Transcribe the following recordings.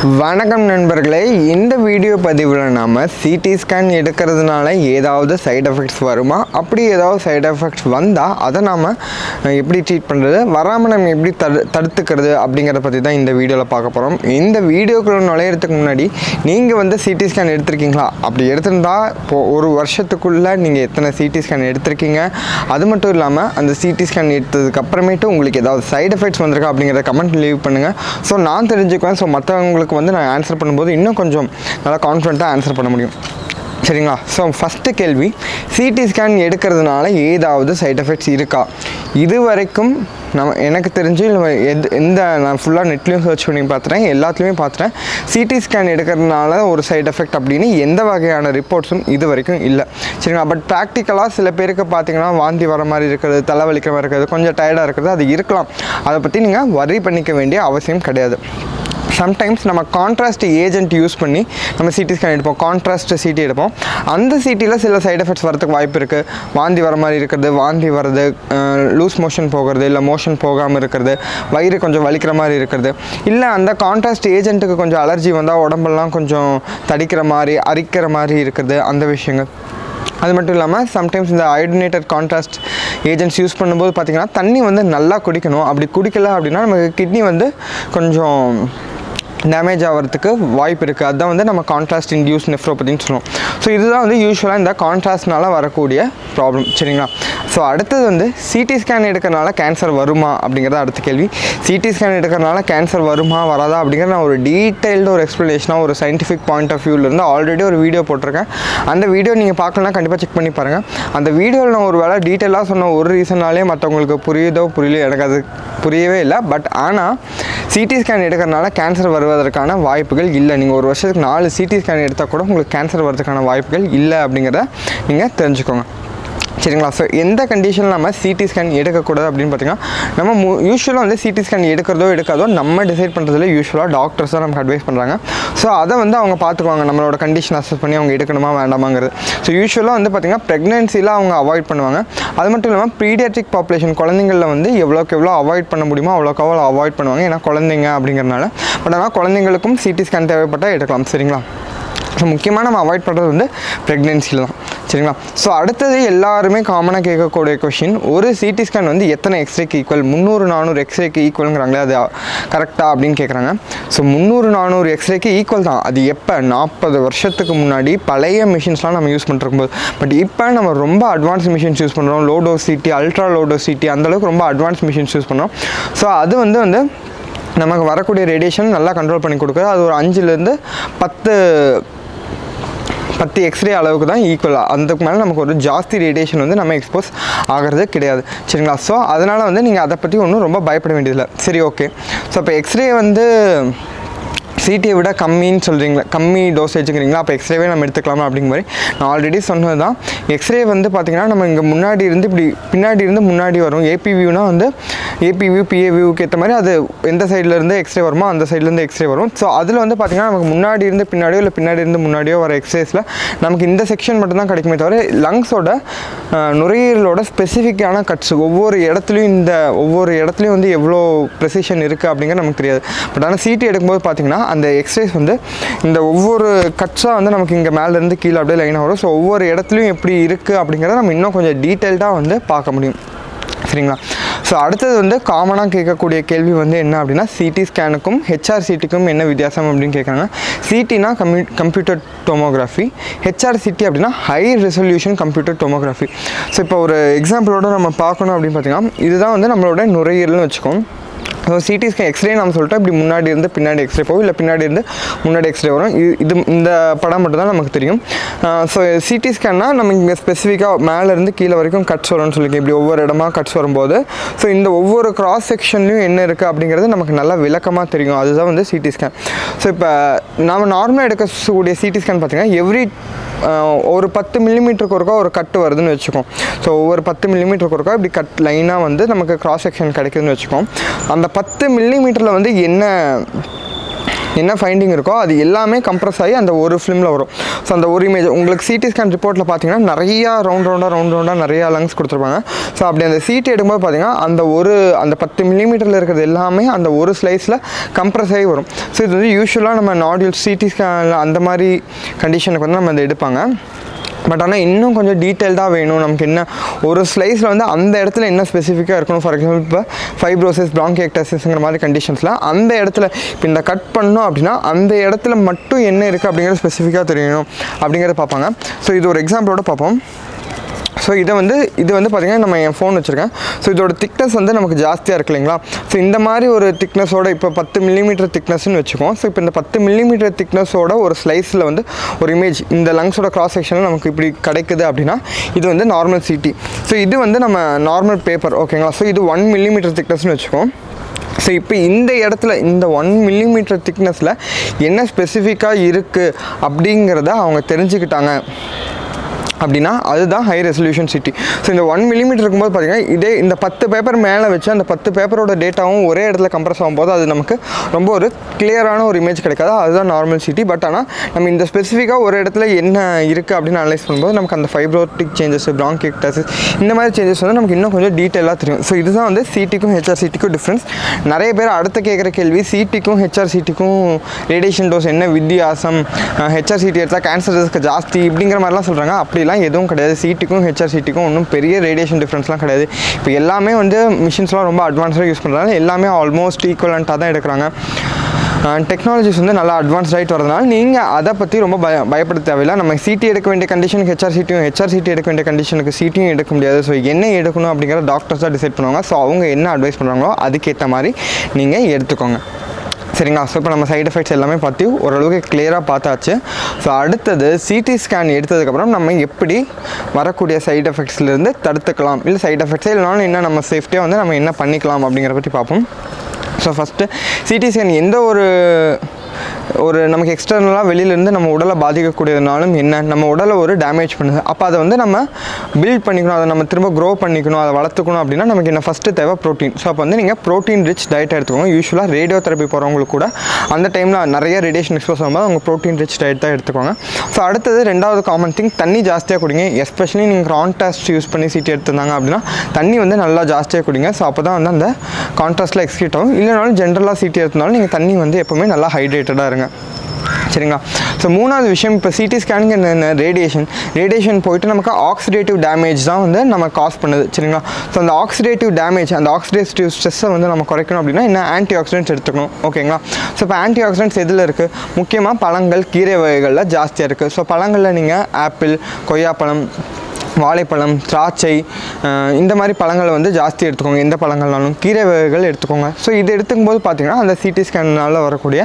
வணக்கம் நண்பர்களே இந்த வீடியோ பதிவில் நாம் சிடி ஸ்கேன் எடுக்கிறதுனால ஏதாவது சைட் எஃபெக்ட்ஸ் வருமா? அப்படி ஏதாவது சைட் எஃபெக்ட்ஸ் வந்தால் அதை நாம் எப்படி ட்ரீட் பண்ணுறது வராமல் நம்ம எப்படி தடு தடுத்துக்கிறது அப்படிங்கிறத பற்றி தான் இந்த வீடியோவில் பார்க்க போகிறோம் இந்த வீடியோக்குள்ள நுழையிறதுக்கு முன்னாடி நீங்கள் வந்து சிடி ஸ்கேன் எடுத்திருக்கீங்களா? அப்படி எடுத்திருந்தா இப்போ ஒரு வருஷத்துக்குள்ளே நீங்கள் எத்தனை சிடி ஸ்கேன் எடுத்திருக்கீங்க? அது மட்டும் இல்லாமல் அந்த சிடி ஸ்கேன் எடுத்ததுக்கு அப்புறமேட்டு உங்களுக்கு ஏதாவது சைட் எஃபெக்ட்ஸ் வந்திருக்கா அப்படிங்கிறத கமெண்ட் லீவ் பண்ணுங்கள் ஸோ நான் தெரிஞ்சுக்குவேன். ஸோ மற்றவங்களுக்கு வந்து நான் ஆன்சர் பண்ணும்போது இன்னும் கொஞ்சம் நல்லா கான்ஃபிடென்ட்டாக ஆன்சர் பண்ண முடியும். சரிங்களா? ஸோ ஃபஸ்ட்டு கேள்வி சிடி ஸ்கேன் எடுக்கிறதுனால ஏதாவது சைட் எஃபெக்ட்ஸ் இருக்கா? இது வரைக்கும் நம்ம எனக்கு தெரிஞ்சு எந்த எது எந்த நான் ஃபுல்லாக நெட்லேயும் சர்ச் பண்ணி பார்த்துட்டேன் எல்லாத்துலேயுமே பார்த்துட்டேன். சிடி ஸ்கேன் எடுக்கிறதுனால ஒரு சைட் எஃபெக்ட் அப்படின்னு எந்த வகையான ரிப்போர்ட்ஸும் இது வரைக்கும் இல்லை. சரிங்களா? பட் ப்ராக்டிக்கலாக சில பேருக்கு பார்த்தீங்கன்னா வாந்தி வர மாதிரி இருக்கிறது தலைவலிக்கிற மாதிரி இருக்கிறது கொஞ்சம் டயர்டாக இருக்கிறது அது இருக்கலாம். அதை பற்றி நீங்கள் வரி பண்ணிக்க வேண்டிய அவசியம் கிடையாது. சம்டைம்ஸ் நம்ம கான்ட்ராஸ்ட் ஏஜென்ட் யூஸ் பண்ணி நம்ம சிடி ஸ்கேன் எடுப்போம். கான்ட்ராஸ்ட் சிடி எடுப்போம். அந்த சிட்டியில் சில சைடு எஃபெக்ட்ஸ் வரதுக்கு வாய்ப்பு இருக்குது வாந்தி வர மாதிரி இருக்கிறது வாந்தி வர்றது லூஸ் மோஷன் போகிறது இல்லை மோஷன் போகாமல் இருக்கிறது வயிறு கொஞ்சம் வலிக்கிற மாதிரி இருக்கிறது. இல்லை அந்த கான்ட்ராஸ்ட் ஏஜென்ட்டுக்கு கொஞ்சம் அலர்ஜி வந்தால் உடம்பெல்லாம் கொஞ்சம் தடிக்கிற மாதிரி அரிக்கிற மாதிரி இருக்கிறது அந்த விஷயங்கள். அது மட்டும் இல்லாமல் சம்டைம்ஸ் இந்த அயோடினேட்டட் கான்ட்ராஸ்ட் ஏஜென்ட்ஸ் யூஸ் பண்ணும்போது பார்த்திங்கன்னா தண்ணி வந்து நல்லா குடிக்கணும். அப்படி குடிக்கல அப்படின்னா நமக்கு கிட்னி வந்து கொஞ்சம் டேமேஜ் ஆகிறதுக்கு வாய்ப்பு இருக்குது அதுதான் வந்து நம்ம கான்ட்ராஸ்ட் இன்டியூஸ் நெஃப்ரோபதின்னு சொல்லுவோம். ஸோ இதுதான் வந்து யூஸ்வலாக இந்த கான்ட்ராஸ்ட்னால வரக்கூடிய ப்ராப்ளம் சரிங்களா? ஸோ அடுத்தது வந்து சிடி ஸ்கேன் எடுக்கிறனால கேன்சர் வருமா அப்படிங்கிறது அடுத்த கேள்வி. சிடி ஸ்கேன் எடுக்கிறனால கேன்சர் வருமா வராதா அப்படிங்கிற நான் ஒரு டீட்டெயில்டு ஒரு எக்ஸ்ப்ளனேஷனாக ஒரு சயின்டிஃபிக் பாயிண்ட் ஆஃப் வியூலேருந்து ஆல்ரெடி ஒரு வீடியோ போட்டிருக்கேன். அந்த வீடியோ நீங்கள் பார்க்கலனா கண்டிப்பாக செக் பண்ணி பாருங்கள் அந்த வீடியோவில் நான் ஒரு வேளை டீட்டெயிலாக சொன்ன ஒரு ரீசனாலே மற்றவங்களுக்கு புரியுதோ புரியலையோ எனக்கு அது புரியவே இல்லை. பட் ஆனால் சிடி ஸ்கேன் எடுக்கிறனால கேன்சர் வருவதற்கான வாய்ப்புகள் இல்லை. நீங்கள் ஒரு வருஷத்துக்கு நாலு சிடி ஸ்கேன் எடுத்தால் கூட உங்களுக்கு கேன்சர் வர்றதுக்கான வாய்ப்புகள் இல்லை அப்படிங்கிறத நீங்கள் தெரிஞ்சுக்கோங்க. சரிங்களா? ஸோ எந்த கண்டிஷனில் நம்ம சிடி ஸ்கேன் எடுக்கக்கூடாது அப்படின்னு பார்த்தீங்கன்னா நம்ம மு யூஸ்வலாக வந்து சிடி ஸ்கேன் எடுக்கிறதோ எடுக்காதோ நம்ம டிசைட் பண்ணுறதுல யூஸ்வலாக டாக்டர்ஸ் தான் நமக்கு அட்வைஸ் பண்ணுறாங்க ஸோ அதை வந்து அவங்க பார்த்துக்குவாங்க. நம்மளோட கண்டிஷன் அசஸ் பண்ணி அவங்க எடுக்கணுமா வேண்டாமாங்கிறது. ஸோ யூஸ்வலாக வந்து பார்த்திங்கன்னா ப்ரெக்னென்சியில் அவங்க அவாய்ட் பண்ணுவாங்க. அது மட்டும் இல்லாமல் ப்ரீடியாட்ரிக் பாப்புலேஷன் குழந்தைங்களில் வந்து எவ்வளோக்கு எவ்வளோ அவாய்ட் பண்ண முடியுமோ அவ்வளோக்கு அவ்வளோ அவாய்ட் பண்ணுவாங்க. ஏன்னா குழந்தைங்க அப்படிங்கிறனால பட் ஆனால் குழந்தைங்களுக்கும் சிடி ஸ்கேன் தேவைப்பட்டால் எடுக்கலாம். சரிங்களா? ஸோ முக்கியமாக நம்ம அவாய்ட் பண்ணுறது வந்து ப்ரெக்னென்சியில் தான். சரிங்களா? ஸோ அடுத்தது எல்லாருமே காமனாக கேட்கக்கூடிய கொஷின் ஒரு சிடி ஸ்கேன் வந்து எத்தனை எக்ஸ்ரேக்கு ஈக்குவல் முந்நூறு நானூறு எக்ஸ்ரேக்கு ஈக்குவலுங்கிறாங்களே அது கரெக்டாக அப்படின்னு கேட்குறாங்க. ஸோ முந்நூறு நானூறு எக்ஸ்ரேக்கு ஈக்குவல் தான். அது எப்போ? நாற்பது வருஷத்துக்கு முன்னாடி பழைய மிஷின்ஸ்லாம் நம்ம யூஸ் பண்ணிருக்கும்போது. பட் இப்போ நம்ம ரொம்ப அட்வான்ஸ் மிஷின்ஸ் யூஸ் பண்ணுறோம் low dose CT ultra low dose CT அந்தளவுக்கு ரொம்ப அட்வான்ஸ் மிஷின்ஸ் யூஸ் பண்ணுறோம் ஸோ அது வந்து வந்து நமக்கு வரக்கூடிய ரேடியேஷன் நல்லா கண்ட்ரோல் பண்ணி கொடுக்குது. அது ஒரு அஞ்சுலேருந்து பத்து பத்து எக்ஸ்ரே அளவுக்கு தான் ஈக்குவலாக அதுக்கு மேலே நமக்கு ஒரு ஜாஸ்தி ரேடியேஷன் வந்து நம்ம எக்ஸ்போஸ் ஆகிறது கிடையாது. சரிங்களா? ஸோ அதனால் வந்து நீங்கள் அதை பற்றி ஒன்றும் ரொம்ப பயப்பட வேண்டியதில்லை. சரி ஓகே ஸோ இப்போ எக்ஸ்ரே வந்து சிடியை விட கம்மின்னு சொல்கிறீங்களா கம்மி டோசேஜுங்கிறீங்களா அப்போ எக்ஸ்ரேவே நம்ம எடுத்துக்கலாமா அப்படிங்கிற மாதிரி நான் ஆல்ரெடி சொன்னது தான். எக்ஸ்ரே வந்து பார்த்திங்கன்னா நம்ம இங்கே முன்னாடி இருந்து இப்படி பின்னாடி இருந்து முன்னாடி வரும். ஏபிவியூனால் வந்து ஏபி வியூ பிஏ வியூக்கு ஏற்ற மாதிரி அது எந்த சைட்லேருந்து எக்ஸ்ரே வருமோ அந்த சைட்லேருந்து எக்ஸ்ரே வரும். ஸோ அதில் வந்து பார்த்திங்கன்னா நமக்கு முன்னாடி இருந்து பின்னாடியோ இல்லை பின்னாடி இருந்து முன்னாடியோ வர எக்ஸ்ரேஸில் நமக்கு இந்த செக்ஷன் மட்டும்தான் கிடைக்குமே தவிர லங்ஸோட நுரையீரலோட ஸ்பெசிஃபிக்கான கட்ஸ் ஒவ்வொரு இடத்துலையும் இந்த ஒவ்வொரு இடத்துலையும் வந்து எவ்வளோ ப்ரெசிஷன் இருக்குது அப்படிங்கிறது நமக்கு தெரியாது. பட் ஆனால் சிடி எடுக்கும்போது பார்த்திங்கன்னா அந்த எக்ஸ்ரேஸ் வந்து இந்த ஒவ்வொரு கட்ஸாக வந்து நமக்கு இங்கே மேலேருந்து கீழே அப்படியே லைனாக வரும். ஸோ ஒவ்வொரு இடத்துலையும் எப்படி இருக்குது அப்படிங்கிறத நம்ம இன்னும் கொஞ்சம் டீட்டெயில்டாக வந்து பார்க்க முடியும். சரிங்களா? ஸோ அடுத்தது வந்து காமனாக கேட்கக்கூடிய கேள்வி வந்து என்ன அப்படின்னா சிடி ஸ்கேனுக்கும் ஹெச்ஆர் சிடிக்கும் என்ன வித்தியாசம் அப்படின்னு கேட்குறாங்க சிடினா கம்யூ கம்ப்யூட்டர் டொமோகிராஃபி ஹெச்ஆர் சிடி அப்படின்னா high resolution computer tomography so இப்போ ஒரு எக்ஸாம்பிளோட நம்ம பார்க்கணும் அப்படின்னு பார்த்தீங்கன்னா இதுதான் வந்து நம்மளோட நுரையீரல்னு வச்சுக்கோம் ஸோ சிடி ஸ்கேன் எக்ஸ்ரே நம்ம சொல்லிட்டோம். இப்படி முன்னாடி இருந்து பின்னாடி எக்ஸ்ரே போகும். இல்லை பின்னாடி இருந்து முன்னாடி எக்ஸ்ரே வரும். இது இது இந்த படம் மட்டும் தான் நமக்கு தெரியும். ஸோ சிடி ஸ்கேன்னா நம்ம இங்கே ஸ்பெசிஃபிக்காக மேலேருந்து கீழே வரைக்கும் கட்ஸ் வரும்னு சொல்லியிருக்கோம் இப்படி ஒவ்வொரு இடமா கட்ஸ் வரும்போது. ஸோ இந்த ஒவ்வொரு கிராஸ் செக்ஷன்லையும் என்ன இருக்குது அப்படிங்கிறது நமக்கு நல்லா விளக்கமாக தெரியும். அதுதான் வந்து சிடி ஸ்கேன் ஸோ இப்போ நம்ம நார்மலாக எடுக்கக்கூடிய சிடி ஸ்கேன் பார்த்திங்கன்னா எவ்ரி ஒரு பத்து மில்லிமீட்டருக்கு ஒருக்கா ஒரு கட்டு வருதுன்னு வச்சுக்கோம். ஸோ ஒவ்வொரு பத்து மில்லிமீட்டருக்கு ஒருக்கா இப்படி கட் லைனாக வந்து நமக்கு கிராஸ் செக்ஷன் கிடைக்குதுன்னு வச்சுக்கோம். அந்த பத்து மில்லிமீட்டரில் வந்து என்ன என்ன ஃபைண்டிங் இருக்கோ அது எல்லாமே கம்ப்ரஸ் ஆகி அந்த ஒரு ஃபிலிமில் வரும். ஸோ அந்த ஒரு இமேஜ் உங்களுக்கு சிடி ஸ்கேன் ரிப்போர்ட்டில் பார்த்தீங்கன்னா நிறையா ரவுண்ட் ரவுண்டாக ரவுண்ட் ரவுண்டாக நிறையா லங்ஸ் கொடுத்துருப்பாங்க. ஸோ அப்படி அந்த சீட்டு எடுக்கும்போது பார்த்தீங்கன்னா அந்த ஒரு அந்த பத்து மில்லிமீட்டரில் இருக்கிறது எல்லாமே அந்த ஒரு ஸ்லைஸில் கம்ப்ரஸ் ஆகி வரும். ஸோ இது வந்து யூஸ்வலாக நம்ம நாடியூல் சிடி ஸ்கேனில் அந்த மாதிரி கண்டிஷனுக்கு வந்து நம்ம அதை எடுப்பாங்க. பட் ஆனால் இன்னும் கொஞ்சம் டீட்டெயில்டாக வேணும். நமக்கு என்ன ஒரு ஸ்லைஸில் வந்து அந்த இடத்துல என்ன ஸ்பெசிஃபிக்காக இருக்கணும்? ஃபார் எக்ஸாம்பிள் இப்போ ஃபைப்ரோசிஸ் ப்ராங்கியக்டசிஸ்ங்கிற மாதிரி கண்டிஷன்ஸில் அந்த இடத்துல இப்போ இந்த கட் பண்ணோம் அப்படின்னா அந்த இடத்துல மட்டும் என்ன இருக்குது அப்படிங்கிறது ஸ்பெசிஃபிக்காக தெரியணும். அப்படிங்கிறத பார்ப்பாங்க. ஸோ இது ஒரு எக்ஸாம்பிளோட பார்ப்போம். ஸோ இதை வந்து இது வந்து பார்த்திங்கன்னா நம்ம என் ஃபோன் வச்சுருக்கேன். ஸோ இதோட திக்னஸ் வந்து நமக்கு ஜாஸ்தியாக இருக்கு இல்லைங்களா? ஸோ இந்த மாதிரி ஒரு திக்னஸோட இப்போ பத்து மில்லிமீட்டர் திக்னஸ்னு வச்சுக்கோம் ஸோ இப்போ இந்த பத்து மில்லிமீட்டர் திக்னஸோட ஒரு ஸ்லைஸில் வந்து ஒரு இமேஜ் இந்த லங்ஸோட கிராஸ் செக்ஷனில் நமக்கு இப்படி கிடைக்குது அப்படின்னா இது வந்து நார்மல் சிடி ஸோ இது வந்து நம்ம நார்மல் பேப்பர் ஓகேங்களா ஸோ இது ஒன் மில்லிமீட்டர் திக்னஸ்னு வச்சுக்கோம் ஸோ இப்போ இந்த இடத்துல இந்த ஒன் மில்லிமீட்டர் திக்னஸில் என்ன ஸ்பெசிஃபிக்காக இருக்குது அப்படிங்கிறத அவங்க தெரிஞ்சுக்கிட்டாங்க. அப்படின்னா அதுதான் ஹை ரெசல்யூஷன் சிட்டி ஸோ இந்த ஒன் மில்லிமீட்டர் இருக்கும்போது பார்த்தீங்கன்னா இதே இந்த பத்து பேப்பர் மேலே வச்சு அந்த பத்து பேப்பரோட டேட்டாவும் ஒரே இடத்துல கம்ப்ரஸ் ஆகும்போது அது நமக்கு ரொம்ப ஒரு கிளியரான ஒரு இமேஜ் கிடைக்காது. அதுதான் நார்மல் சிட்டி பட் ஆனால் நம்ம இந்த ஸ்பெசிஃபிக்காக ஒரு இடத்துல என்ன இருக்குது அப்படின்னு அனலைஸ் பண்ணும்போது நமக்கு அந்த ஃபைப்ரோட்டிக் சேஞ்சஸ் ப்ராங்கிக்டஸ் இந்த மாதிரி சேஞ்சஸ் வந்து நமக்கு இன்னும் கொஞ்சம் டீட்டெயிலாக தெரியும். ஸோ இதுதான் வந்து சிட்டிக்கும் ஹெச்ஆர் சிட்டிக்கும் டிஃப்ரென்ஸ் நிறைய பேர் அடுத்து கேட்குற கேள்வி சிட்டிக்கும் ஹெச்ஆர் சிட்டிக்கும் ரேடியேஷன் டோஸ் என்ன வித்தியாசம்? ஹெச்ஆர் சிட்டி எடுத்தால் கேன்சர் ரிஸ்க் ஜாஸ்தி இப்படிங்கிற மாதிரிலாம் சொல்கிறாங்க அப்படிலாம் எதுவும் கிடையாது. சீட்டுக்கும் ஹெச்ஆர் சீட்டுக்கும் ஒன்றும் பெரிய ரேடியேஷன் டிஃப்ரென்ஸ்லாம் கிடையாது. இப்போ எல்லாமே வந்து மிஷின்ஸ்லாம் ரொம்ப அட்வான்ஸாக யூஸ் பண்ணுறாங்க எல்லாமே ஆல்மோஸ்ட் ஈக்குவலண்ட்டாக தான் எடுக்கிறாங்க. டெக்னாலஜிஸ் வந்து நல்லா அட்வான்ஸ் ஆகிட்டு வரதுனால நீங்கள் அதை பற்றி ரொம்ப பய பயப்பட தேவையில்லை. நம்ம சிடி எடுக்க வேண்டிய கண்டிஷனுக்கு ஹெச்ஆர் சிட்டியும் ஹெச்ஆர் சிட்டி எடுக்க வேண்டிய கண்டிஷனுக்கு சிட்டியும் எடுக்க முடியாது. ஸோ என்ன எடுக்கணும் அப்படிங்கிற டாக்டர்ஸ் தான் டிசைட் பண்ணுவாங்க. ஸோ அவங்க என்ன அட்வைஸ் பண்ணுறாங்களோ அதுக்கேற்ற மாதிரி நீங்கள் எடுத்துக்கோங்க. சரிங்களா? ஸோ இப்போ நம்ம சைட் எஃபெக்ட்ஸ் எல்லாமே பார்த்து ஓரளவுக்கு கிளியராக பார்த்தாச்சு. ஸோ அடுத்தது சிடி ஸ்கேன் எடுத்ததுக்கப்புறம் நம்ம எப்படி வரக்கூடிய சைட் எஃபெக்ட்ஸ்லேருந்து தடுத்துக்கலாம்? இல்லை சைட் எஃபெக்ட்ஸே இல்லைனாலும் என்ன நம்ம சேஃப்டியாக வந்து நம்ம என்ன பண்ணிக்கலாம் அப்படிங்கிற பற்றி பார்ப்போம். ஸோ ஃபஸ்ட்டு சிடி ஸ்கேன் எந்த ஒரு ஒரு நமக்கு எக்ஸ்டர்னலாக வெளியிலேருந்து நம்ம உடலை பாதிக்கக்கூடியதுனாலும் என்ன? நம்ம உடலை ஒரு டேமேஜ் பண்ணுது. அப்போ அதை வந்து நம்ம பில்ட் பண்ணிக்கணும். அதை நம்ம திரும்ப க்ரோ பண்ணிக்கணும். அதை வளர்த்துக்கணும் அப்படின்னா நமக்கு என்ன? ஃபஸ்ட்டு தேவை ப்ரோட்டீன் ஸோ அப்போ வந்து நீங்கள் ப்ரோட்டீன் ரிச் டயட் எடுத்துக்கோங்க. யூஸ்வலாக ரேடியோ தெரப்பி போகிறவங்களுக்கு கூட அந்த டைமில் நிறைய ரேடியேஷன் எக்ஸ்போஸ் ஆகும்போது அவங்க ப்ரோட்டீன் ரிச் டயட் தான் எடுத்துக்கோங்க. ஸோ அடுத்தது ரெண்டாவது காமன் திங் தண்ணி ஜாஸ்தியாக குடிங்க. எஸ்பெஷலி நீங்கள் கான்ட்ராஸ்ட் யூஸ் பண்ணி சீட்டு எடுத்திருந்தாங்க அப்படின்னா தண்ணி வந்து நல்லா ஜாஸ்தியாக குடிங்க. ஸோ அப்போ தான் வந்து அந்த கான்ட்ராஸ்ட்டில் எக்ஸ்கியூட் ஆகும். இல்லைனாலும் ஜென்ரலாக சீட்டு எடுத்தனாலும் நீங்கள் தண்ணி வந்து எப்போவுமே நல்லா ஹைட்ரேட்டடாக இருங்க. சரிங்களா? ஸோ மூணாவது விஷயம் இப்போ சிடி ஸ்கேனிங் என்ன ரேடியேஷன் ரேடியேஷன் போயிட்டு நமக்கு ஆக்சிடேட்டிவ் டேமேஜ் தான் வந்து நம்ம காஸ் பண்ணுது. சரிங்களா? ஸோ அந்த ஆக்சிடேட்டிவ் டேமேஜ் அந்த ஆக்சிடேட்டிவ் ஸ்ட்ரெஸ்ஸை வந்து நம்ம குறைக்கணும் அப்படின்னா என்ன? ஆன்டி ஆக்சிடென்ட்ஸ் எடுத்துக்கணும். ஓகேங்களா? ஸோ இப்போ ஆன்டி ஆக்சிடென்ட்ஸ் எதில் இருக்குது முக்கியமாக பழங்கள் கீரை வகைகளில் ஜாஸ்தியாக இருக்குது ஸோ பழங்களில் நீங்கள் ஆப்பிள் கொய்யாப்பழம் வாழைப்பழம் திராட்சை இந்த மாதிரி பழங்களை வந்து ஜாஸ்தி எடுத்துக்கோங்க. எந்த பழங்கள்னாலும் கீரை வகைகள் எடுத்துக்கோங்க. ஸோ இது எடுத்துக்கும் போது பார்த்தீங்கன்னா அந்த சிடி ஸ்கேனால் வரக்கூடிய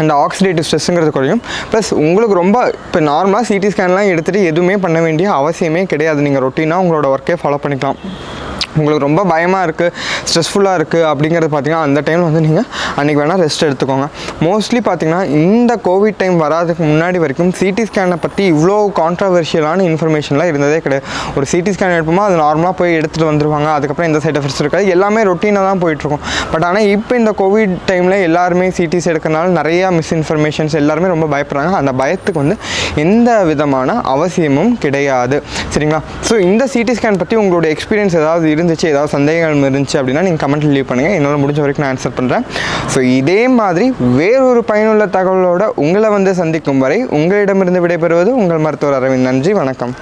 அந்த ஆக்சிடேட்டிவ் ஸ்ட்ரெஸ்ஸுங்கிறது குறையும். ப்ளஸ் உங்களுக்கு ரொம்ப இப்போ நார்மலாக சிடி ஸ்கேன்லாம் எடுத்துகிட்டு எதுவுமே பண்ண வேண்டிய அவசியமே கிடையாது. நீங்கள் ரொட்டீனாக உங்களோட ஒர்க்கே ஃபாலோ பண்ணிக்கலாம். உங்களுக்கு ரொம்ப பயமாக இருக்குது ஸ்ட்ரெஸ்ஃபுல்லாக இருக்குது அப்படிங்கிறது பார்த்தீங்கன்னா அந்த டைமில் வந்து நீங்கள் அன்றைக்கி வேணால் ரெஸ்ட் எடுத்துக்கோங்க. மோஸ்ட்லி பார்த்தீங்கன்னா இந்த கோவிட் டைம் வராதுக்கு முன்னாடி வரைக்கும் சிடி ஸ்கேனை பற்றி இவ்வளோ கான்ட்ரவர்ஷியலான இன்ஃபர்மேஷன்லாம் இருந்ததே கிடையாது. ஒரு சிடி ஸ்கேன் எடுப்போமா அது நார்மலாக போய் எடுத்துகிட்டு வந்துருவாங்க. அதுக்கப்புறம் எந்த சைட் எஃபெக்ட்ஸ் இருக்காது. எல்லாமே ரொட்டீனாக தான் போயிட்டுருக்கும். பட் ஆனால் இப்போ இந்த கோவிட் டைமில் எல்லாருமே சிடிஸ் எடுக்கிறனால நிறையா மிஸ்இன்ஃபர்மேஷன்ஸ் எல்லாருமே ரொம்ப பயப்படுறாங்க. அந்த பயத்துக்கு வந்து எந்த விதமான அவசியமும் கிடையாது. சரிங்களா? ஸோ இந்த சிடி ஸ்கேன் பற்றி உங்களோட எக்ஸ்பீரியன்ஸ் ஏதாவது இருந்துச்சு ஏதாவது சந்தேகங்கள் இருந்துச்சு அப்படின்னா நீங்கள் கமெண்ட்டில் லீவ் பண்ணுங்கள் என்னால் முடிஞ்ச வரைக்கும் நான் ஆன்சர் பண்ணுறேன் ஸோ இதே மாதிரி வேறொரு பயனுள்ள தகவலோட உங்களை வந்து சந்திக்கும் வரை உங்களிடமிருந்து விடைபெறுவது உங்கள் மருத்துவர் அரவிந்த். நன்றி வணக்கம்.